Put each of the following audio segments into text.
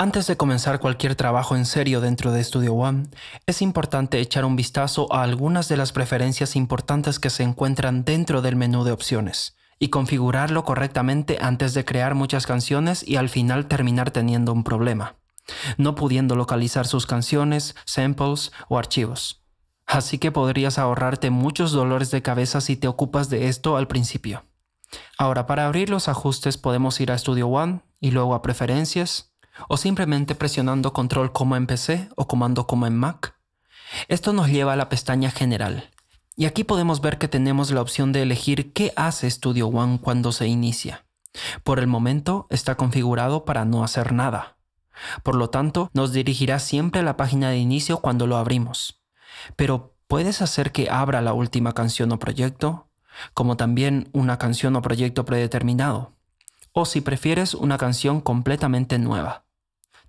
Antes de comenzar cualquier trabajo en serio dentro de Studio One, es importante echar un vistazo a algunas de las preferencias importantes que se encuentran dentro del menú de opciones y configurarlo correctamente antes de crear muchas canciones y al final terminar teniendo un problema, no pudiendo localizar sus canciones, samples o archivos. Así que podrías ahorrarte muchos dolores de cabeza si te ocupas de esto al principio. Ahora, para abrir los ajustes podemos ir a Studio One y luego a Preferencias o simplemente presionando control como en PC o comando como en Mac. Esto nos lleva a la pestaña General. Y aquí podemos ver que tenemos la opción de elegir qué hace Studio One cuando se inicia. Por el momento está configurado para no hacer nada. Por lo tanto, nos dirigirá siempre a la página de inicio cuando lo abrimos. Pero puedes hacer que abra la última canción o proyecto, como también una canción o proyecto predeterminado, o si prefieres una canción completamente nueva.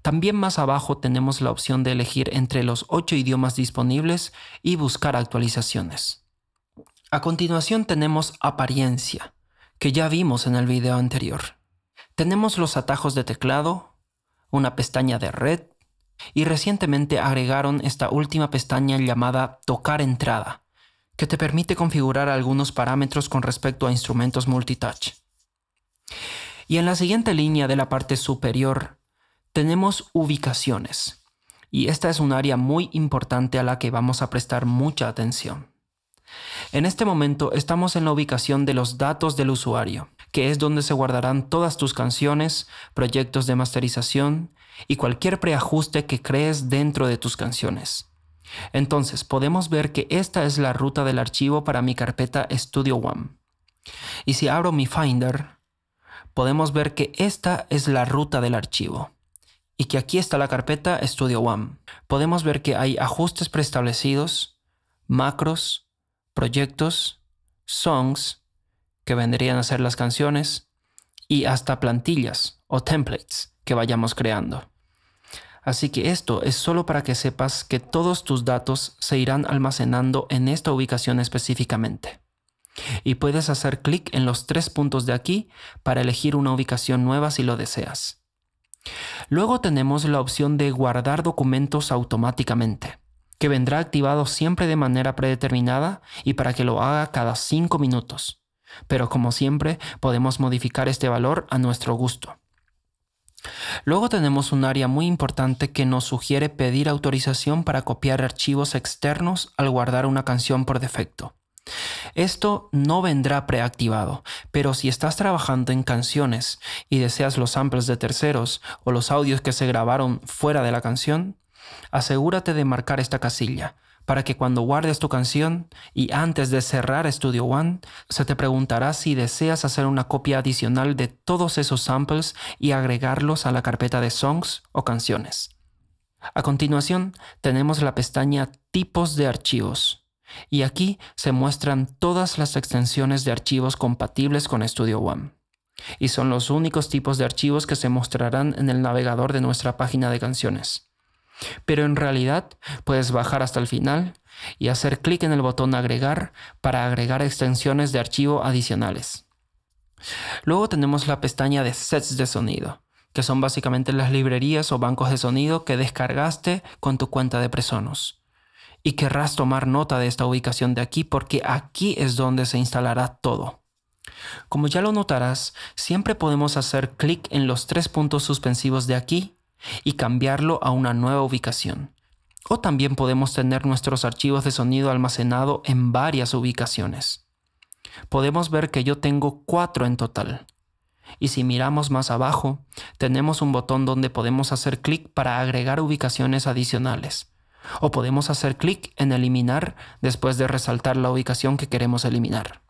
También más abajo tenemos la opción de elegir entre los 8 idiomas disponibles y buscar actualizaciones. A continuación tenemos apariencia, que ya vimos en el video anterior. Tenemos los atajos de teclado, una pestaña de red y recientemente agregaron esta última pestaña llamada tocar entrada, que te permite configurar algunos parámetros con respecto a instrumentos multitouch. Y en la siguiente línea de la parte superior tenemos ubicaciones. Y esta es un área muy importante a la que vamos a prestar mucha atención. En este momento estamos en la ubicación de los datos del usuario, que es donde se guardarán todas tus canciones, proyectos de masterización y cualquier preajuste que crees dentro de tus canciones. Entonces podemos ver que esta es la ruta del archivo para mi carpeta Studio One. Y si abro mi Finder, podemos ver que esta es la ruta del archivo y que aquí está la carpeta Studio One. Podemos ver que hay ajustes preestablecidos, macros, proyectos, songs, que vendrían a ser las canciones, y hasta plantillas o templates que vayamos creando. Así que esto es solo para que sepas que todos tus datos se irán almacenando en esta ubicación específicamente. Y puedes hacer clic en los tres puntos de aquí para elegir una ubicación nueva si lo deseas. Luego tenemos la opción de guardar documentos automáticamente, que vendrá activado siempre de manera predeterminada y para que lo haga cada 5 minutos. Pero como siempre, podemos modificar este valor a nuestro gusto. Luego tenemos un área muy importante que nos sugiere pedir autorización para copiar archivos externos al guardar una canción por defecto. Esto no vendrá preactivado, pero si estás trabajando en canciones y deseas los samples de terceros o los audios que se grabaron fuera de la canción, asegúrate de marcar esta casilla para que cuando guardes tu canción y antes de cerrar Studio One, se te preguntará si deseas hacer una copia adicional de todos esos samples y agregarlos a la carpeta de songs o canciones. A continuación, tenemos la pestaña Tipos de archivos y aquí se muestran todas las extensiones de archivos compatibles con Studio One. Y son los únicos tipos de archivos que se mostrarán en el navegador de nuestra página de canciones. Pero en realidad puedes bajar hasta el final y hacer clic en el botón agregar para agregar extensiones de archivo adicionales. Luego tenemos la pestaña de sets de sonido, que son básicamente las librerías o bancos de sonido que descargaste con tu cuenta de Presonus y querrás tomar nota de esta ubicación de aquí porque aquí es donde se instalará todo. Como ya lo notarás, siempre podemos hacer clic en los tres puntos suspensivos de aquí y cambiarlo a una nueva ubicación. O también podemos tener nuestros archivos de sonido almacenado en varias ubicaciones. Podemos ver que yo tengo cuatro en total. Y si miramos más abajo, tenemos un botón donde podemos hacer clic para agregar ubicaciones adicionales o podemos hacer clic en eliminar después de resaltar la ubicación que queremos eliminar.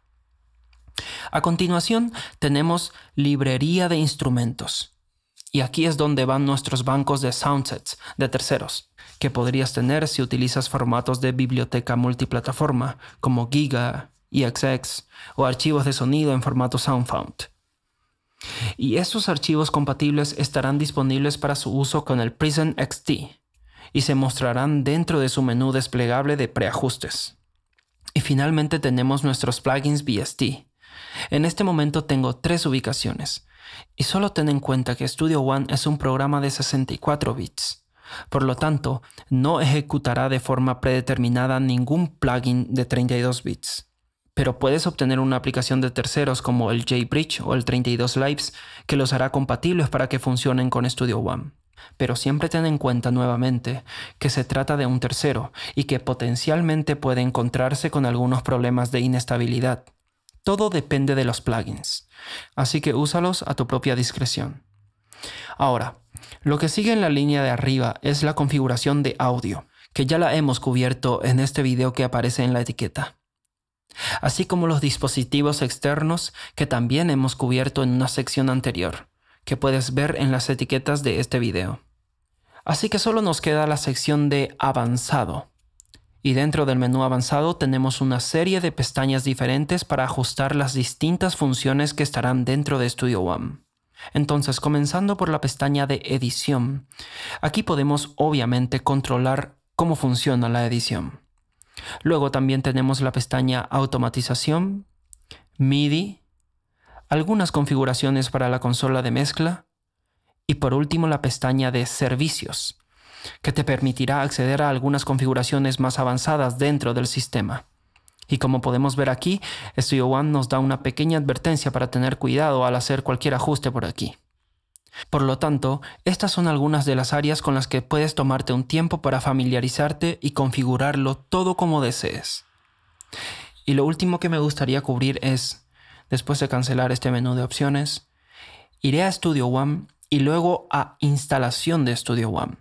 A continuación tenemos librería de instrumentos. Y aquí es donde van nuestros bancos de soundsets de terceros, que podrías tener si utilizas formatos de biblioteca multiplataforma como Giga, EXX o archivos de sonido en formato SoundFound. Y estos archivos compatibles estarán disponibles para su uso con el Prison XT, y se mostrarán dentro de su menú desplegable de preajustes. Y finalmente tenemos nuestros plugins BST. En este momento tengo tres ubicaciones, y solo ten en cuenta que Studio One es un programa de 64 bits. Por lo tanto, no ejecutará de forma predeterminada ningún plugin de 32 bits. Pero puedes obtener una aplicación de terceros como el JBridge o el 32 Lives que los hará compatibles para que funcionen con Studio One. Pero siempre ten en cuenta nuevamente que se trata de un tercero y que potencialmente puede encontrarse con algunos problemas de inestabilidad. Todo depende de los plugins, así que úsalos a tu propia discreción. Ahora, lo que sigue en la línea de arriba es la configuración de audio, que ya la hemos cubierto en este video que aparece en la etiqueta. Así como los dispositivos externos que también hemos cubierto en una sección anterior, que puedes ver en las etiquetas de este video. Así que solo nos queda la sección de avanzado. Y dentro del menú avanzado tenemos una serie de pestañas diferentes para ajustar las distintas funciones que estarán dentro de Studio One. Entonces, comenzando por la pestaña de edición, aquí podemos obviamente controlar cómo funciona la edición. Luego también tenemos la pestaña automatización, MIDI, algunas configuraciones para la consola de mezcla y por último la pestaña de servicios, que te permitirá acceder a algunas configuraciones más avanzadas dentro del sistema. Y como podemos ver aquí, Studio One nos da una pequeña advertencia para tener cuidado al hacer cualquier ajuste por aquí. Por lo tanto, estas son algunas de las áreas con las que puedes tomarte un tiempo para familiarizarte y configurarlo todo como desees. Y lo último que me gustaría cubrir es, después de cancelar este menú de opciones, iré a Studio One y luego a Instalación de Studio One.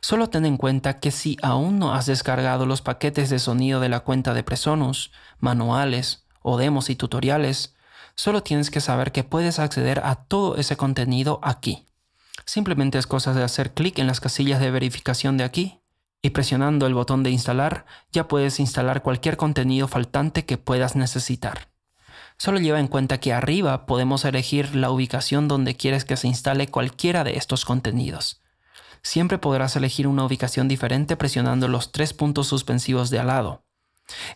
Solo ten en cuenta que si aún no has descargado los paquetes de sonido de la cuenta de Presonus, manuales o demos y tutoriales, solo tienes que saber que puedes acceder a todo ese contenido aquí. Simplemente es cosa de hacer clic en las casillas de verificación de aquí y presionando el botón de instalar ya puedes instalar cualquier contenido faltante que puedas necesitar. Solo lleva en cuenta que arriba podemos elegir la ubicación donde quieres que se instale cualquiera de estos contenidos siempre podrás elegir una ubicación diferente presionando los tres puntos suspensivos de al lado.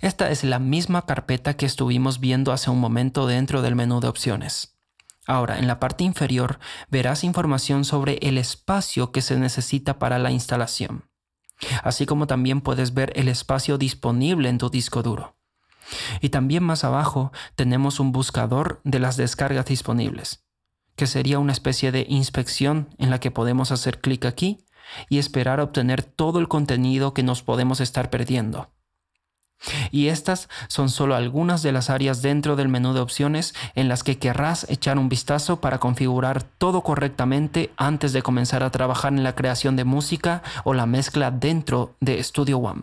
Esta es la misma carpeta que estuvimos viendo hace un momento dentro del menú de opciones. Ahora, en la parte inferior verás información sobre el espacio que se necesita para la instalación, así como también puedes ver el espacio disponible en tu disco duro. Y también más abajo tenemos un buscador de las descargas disponibles que sería una especie de inspección en la que podemos hacer clic aquí y esperar a obtener todo el contenido que nos podemos estar perdiendo. Y estas son solo algunas de las áreas dentro del menú de opciones en las que querrás echar un vistazo para configurar todo correctamente antes de comenzar a trabajar en la creación de música o la mezcla dentro de Studio One.